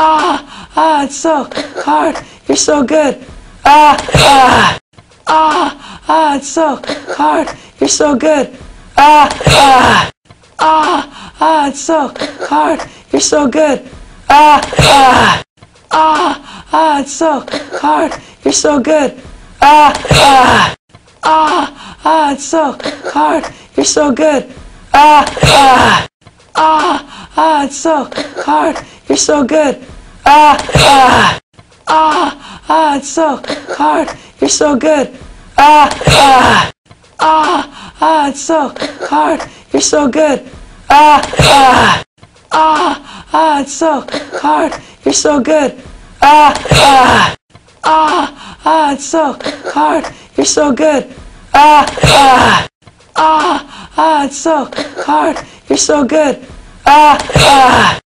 Ah, ah, it's so hard. You're so good. Ah, ah, ah, ah, it's so hard. You're so good. Ah, ah, ah, ah, it's so hard. You're so good. Ah, ah, ah, ah, it's so hard. You're so good. Ah, ah, ah, ah, it's so hard. You're so good. Ah, ah, ah, ah, it's so hard. You're so good. Ah, ah, ah, ah, it's so hard. You're so good. Ah, ah, ah, ah, it's so hard. You're so good. Ah, ah, ah, ah, it's so hard. You're so good. Ah, ah, ah, ah, it's so hard. You're so good. Ah, ah, ah, ah, it's so hard. You're so good. Ah, ah.